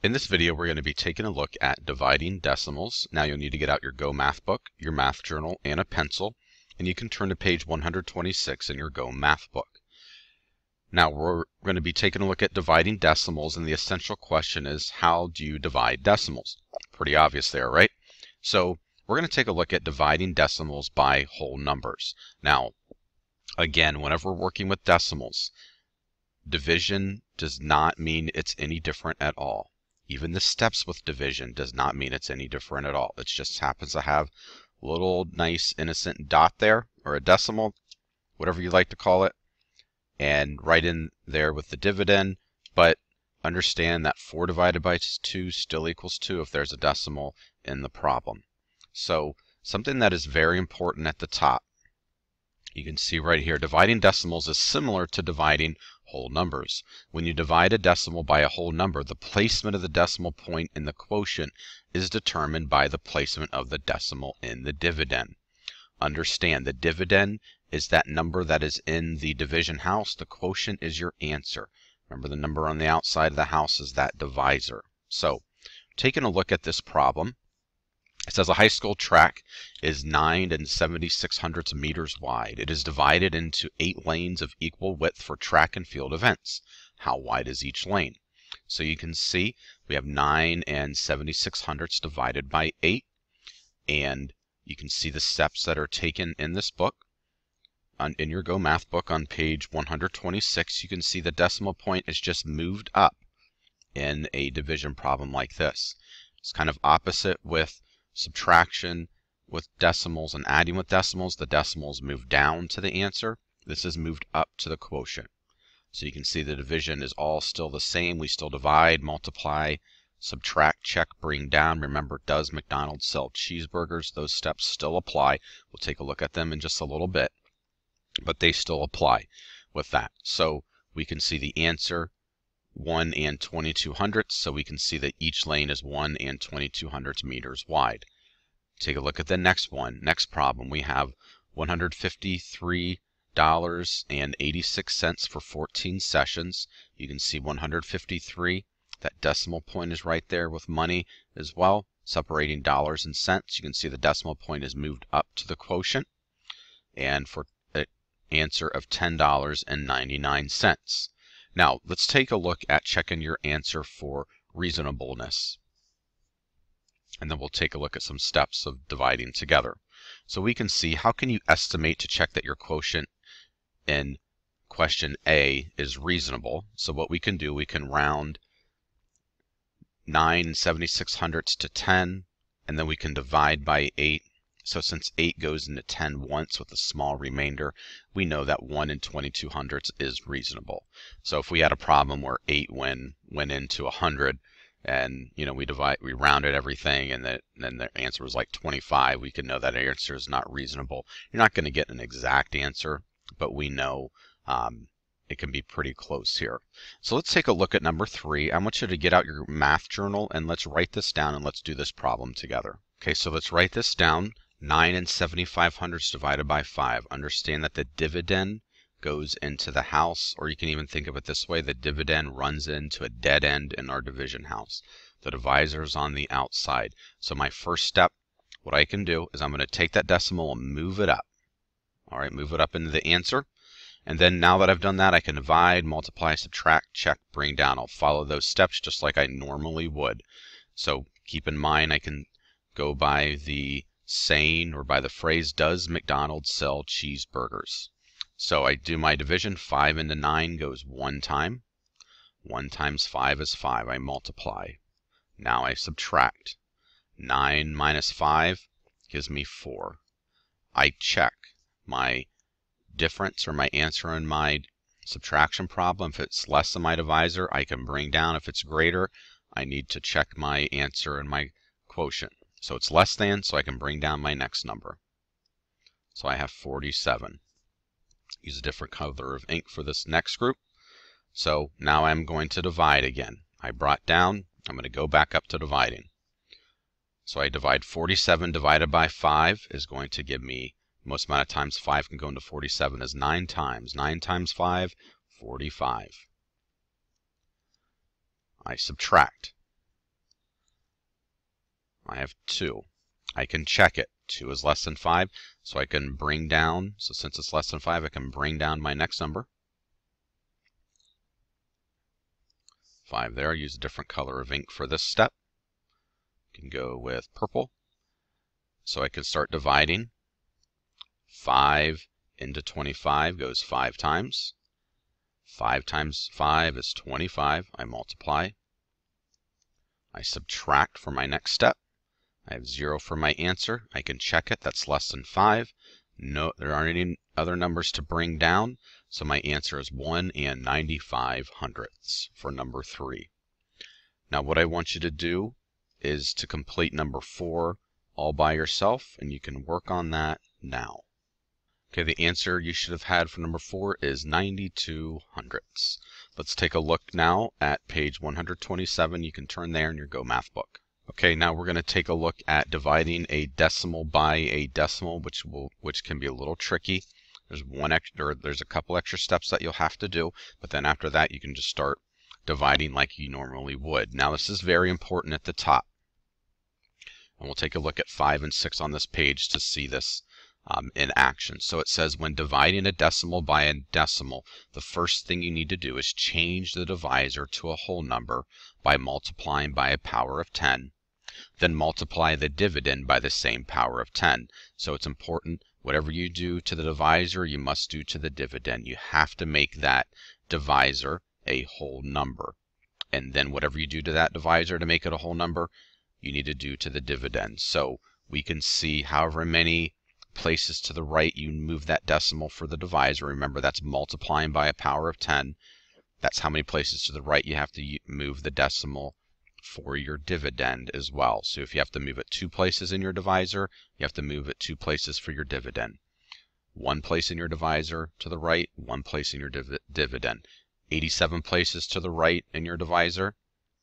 In this video, we're going to be taking a look at dividing decimals. Now you'll need to get out your Go Math book, your math journal, and a pencil, and you can turn to page 126 in your Go Math book. Now we're going to be taking a look at dividing decimals, and the essential question is, how do you divide decimals? Pretty obvious there, right? So we're going to take a look at dividing decimals by whole numbers. Now, again, whenever we're working with decimals, division does not mean it's any different at all. Even the steps with division does not mean it's any different at all. It just happens to have a little nice innocent dot there, or a decimal, whatever you like to call it, and right in there with the dividend. But understand that 4 divided by 2 still equals 2 if there's a decimal in the problem. So something that is very important at the top you can see right here, dividing decimals is similar to dividing whole numbers. When you divide a decimal by a whole number, the placement of the decimal point in the quotient is determined by the placement of the decimal in the dividend. Understand, the dividend is that number that is in the division house. The quotient is your answer. Remember, the number on the outside of the house is that divisor. So, taking a look at this problem, it says a high school track is 9 and 76 hundredths meters wide. It is divided into eight lanes of equal width for track and field events. How wide is each lane? So you can see we have 9 and 76 hundredths divided by 8. And you can see the steps that are taken in this book. On, in your Go Math book on page 126, you can see the decimal point is just moved up in a division problem like this. It's kind of opposite with subtraction with decimals and adding with decimals, the decimals move down to the answer. This is moved up to the quotient. So you can see the division is all still the same. We still divide, multiply, subtract, check, bring down. Remember, does McDonald's sell cheeseburgers? Those steps still apply. We'll take a look at them in just a little bit, but they still apply with that. So we can see the answer 1 and 22 hundredths, so we can see that each lane is 1 and 22 hundredths meters wide. Take a look at the next one. Next problem, we have $153.86 for 14 sessions. You can see 153. That decimal point is right there with money as well, separating dollars and cents. You can see the decimal point is moved up to the quotient. And for an answer of $10.99. Now, let's take a look at checking your answer for reasonableness. And then we'll take a look at some steps of dividing together. So we can see how can you estimate to check that your quotient in question A is reasonable. So what we can do, we can round 9 76 hundredths to 10, and then we can divide by 8 so since 8 goes into 10 once with a small remainder, we know that 1 in 22 hundredths is reasonable. So if we had a problem where 8 went, went into 100 and you know we divide we rounded everything and then then the answer was like 25 we could know that answer is not reasonable. You're not going to get an exact answer but we know um, it can be pretty close here. So let's take a look at number three. I want you to get out your math journal and let's write this down and let's do this problem together. Okay so let's write this down 9 and 75 hundredths divided by 5. Understand that the dividend goes into the house, or you can even think of it this way, the dividend runs into a dead end in our division house. The divisor is on the outside. So my first step, what I can do is I'm going to take that decimal and move it up. All right, move it up into the answer. And then now that I've done that, I can divide, multiply, subtract, check, bring down. I'll follow those steps just like I normally would. So keep in mind I can go by the saying or by the phrase, does McDonald's sell cheeseburgers? So I do my division, 5 into 9 goes one time. 1 times 5 is 5. I multiply. Now I subtract. 9 minus 5 gives me 4. I check my difference or my answer in my subtraction problem. If it's less than my divisor, I can bring down. If it's greater, I need to check my answer in my quotient. So it's less than, so I can bring down my next number. So I have 47. Use a different color of ink for this next group. So now I'm going to divide again. I brought down, I'm going to go back up to dividing. So I divide 47 divided by 5 is going to give me, most amount of times 5 can go into 47 is 9 times. 9 times 5, 45. I subtract. I have 2. I can check it. 2 is less than 5, so I can bring down, so since it's less than 5, I can bring down my next number. 5 there. Use a different color of ink for this step. can go with purple. So I can start dividing. 5 into 25 goes 5 times. 5 times 5 is 25. I multiply. I subtract for my next step. I have 0 for my answer. I can check it. That's less than 5. No, there aren't any other numbers to bring down, so my answer is 1 and 95 hundredths for number 3. Now what I want you to do is to complete number 4 all by yourself, and you can work on that now. Okay, the answer you should have had for number 4 is 92 hundredths. Let's take a look now at page 127. You can turn there in your Go Math book. Okay, now we're going to take a look at dividing a decimal by a decimal, which will which can be a little tricky. There's one extra, there's a couple extra steps that you'll have to do, but then after that you can just start dividing like you normally would. Now this is very important at the top. And we'll take a look at 5 and 6 on this page to see this um, in action. So it says when dividing a decimal by a decimal, the first thing you need to do is change the divisor to a whole number by multiplying by a power of 10 then multiply the dividend by the same power of 10. So it's important, whatever you do to the divisor, you must do to the dividend. You have to make that divisor a whole number. And then whatever you do to that divisor to make it a whole number, you need to do to the dividend. So we can see however many places to the right you move that decimal for the divisor. Remember, that's multiplying by a power of 10. That's how many places to the right you have to move the decimal for your dividend as well. So if you have to move it two places in your divisor, you have to move it two places for your dividend. One place in your divisor to the right, one place in your div dividend. 87 places to the right in your divisor,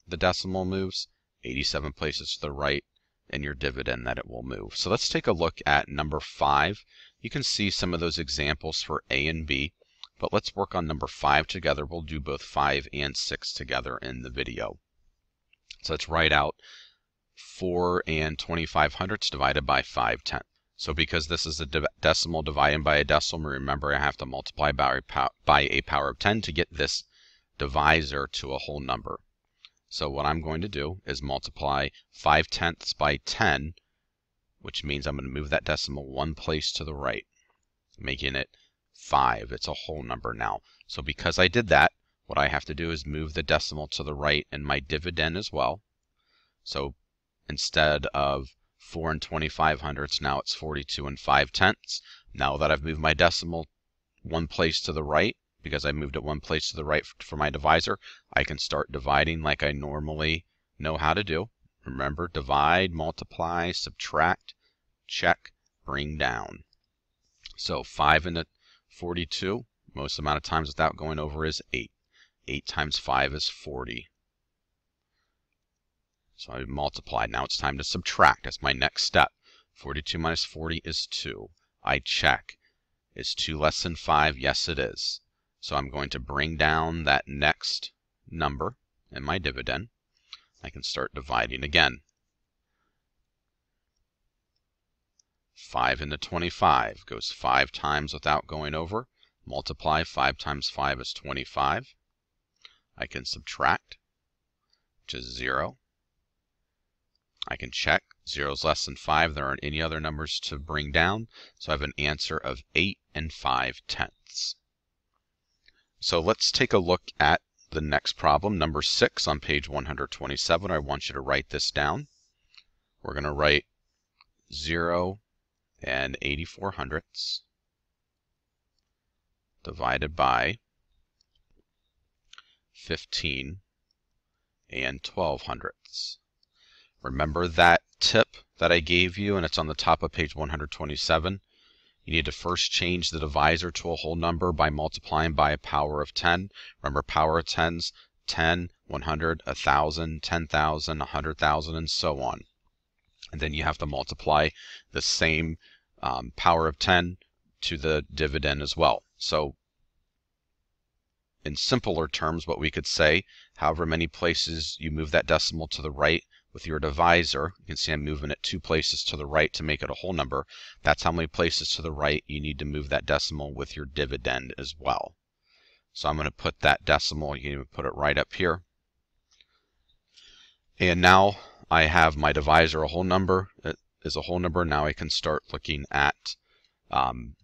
the decimal moves. 87 places to the right in your dividend that it will move. So let's take a look at number 5. You can see some of those examples for A and B, but let's work on number 5 together. We'll do both 5 and 6 together in the video. So let's write out 4 and 25 hundredths divided by 5 tenths. So because this is a de decimal divided by a decimal, remember I have to multiply by, by a power of 10 to get this divisor to a whole number. So what I'm going to do is multiply 5 tenths by 10, which means I'm going to move that decimal one place to the right, making it 5. It's a whole number now. So because I did that, what I have to do is move the decimal to the right and my dividend as well. So instead of 4 and 25 hundredths, now it's 42 and 5 tenths. Now that I've moved my decimal one place to the right, because I moved it one place to the right for my divisor, I can start dividing like I normally know how to do. Remember, divide, multiply, subtract, check, bring down. So 5 into 42, most amount of times without going over is 8. 8 times 5 is 40. So I multiplied. Now it's time to subtract. That's my next step. 42 minus 40 is 2. I check. Is 2 less than 5? Yes, it is. So I'm going to bring down that next number in my dividend. I can start dividing again. 5 into 25 goes 5 times without going over. Multiply 5 times 5 is 25. I can subtract, which is 0. I can check. 0 is less than 5. There aren't any other numbers to bring down. So I have an answer of 8 and 5 tenths. So let's take a look at the next problem, number 6 on page 127. I want you to write this down. We're going to write 0 and 84 hundredths divided by 15 and 12 hundredths. Remember that tip that I gave you and it's on the top of page 127? You need to first change the divisor to a whole number by multiplying by a power of 10. Remember power of 10s, 10, 100, 1,000, 10,000, 100,000, and so on. And then you have to multiply the same um, power of 10 to the dividend as well. So in simpler terms, what we could say, however many places you move that decimal to the right with your divisor, you can see I'm moving it two places to the right to make it a whole number. That's how many places to the right you need to move that decimal with your dividend as well. So I'm going to put that decimal, you can even put it right up here. And now I have my divisor a whole number. It is a whole number. Now I can start looking at um,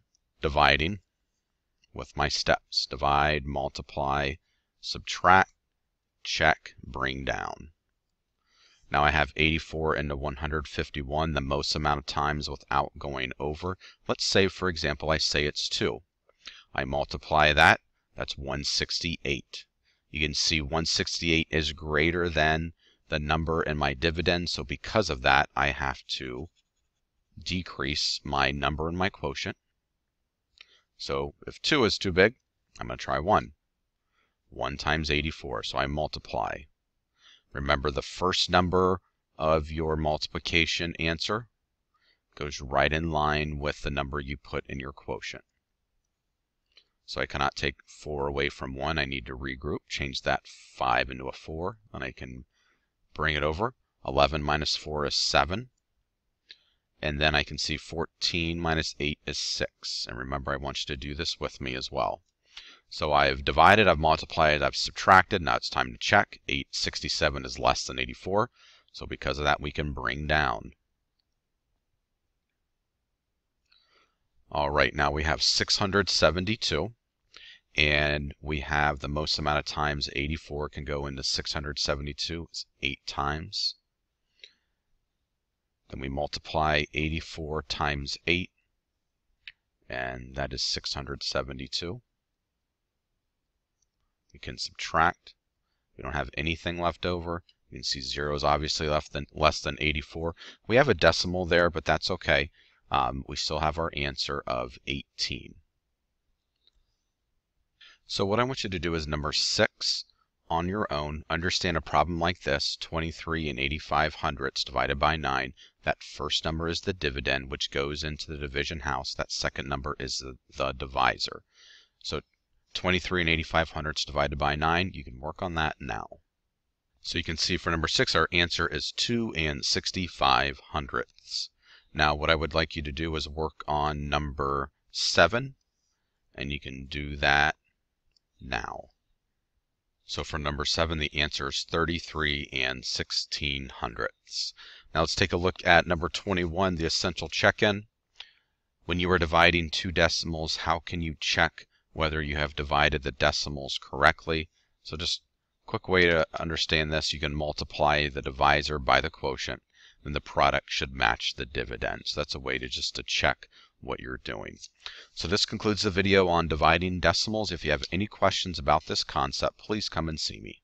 dividing with my steps. Divide, multiply, subtract, check, bring down. Now I have 84 into 151, the most amount of times without going over. Let's say, for example, I say it's 2. I multiply that, that's 168. You can see 168 is greater than the number in my dividend, so because of that, I have to decrease my number in my quotient. So if 2 is too big, I'm going to try 1. 1 times 84, so I multiply. Remember the first number of your multiplication answer goes right in line with the number you put in your quotient. So I cannot take 4 away from 1. I need to regroup, change that 5 into a 4, and I can bring it over. 11 minus 4 is 7. And then I can see 14 minus 8 is 6. And remember, I want you to do this with me as well. So I've divided, I've multiplied, I've subtracted. Now it's time to check. 867 is less than 84. So because of that, we can bring down. All right, now we have 672. And we have the most amount of times 84 can go into 672. It's 8 times. Then we multiply 84 times 8, and that is 672. We can subtract. We don't have anything left over. You can see 0 is obviously less than, less than 84. We have a decimal there, but that's okay. Um, we still have our answer of 18. So what I want you to do is number 6 on your own, understand a problem like this, 23 and 85 hundredths divided by 9. That first number is the dividend, which goes into the division house. That second number is the, the divisor. So 23 and 85 hundredths divided by 9. You can work on that now. So you can see for number 6, our answer is 2 and 65 hundredths. Now what I would like you to do is work on number 7, and you can do that now. So for number 7, the answer is 33 and 16 hundredths. Now let's take a look at number 21, the essential check-in. When you are dividing two decimals, how can you check whether you have divided the decimals correctly. So just quick way to understand this, you can multiply the divisor by the quotient, and the product should match the dividend. So that's a way to just to check what you're doing. So this concludes the video on dividing decimals. If you have any questions about this concept, please come and see me.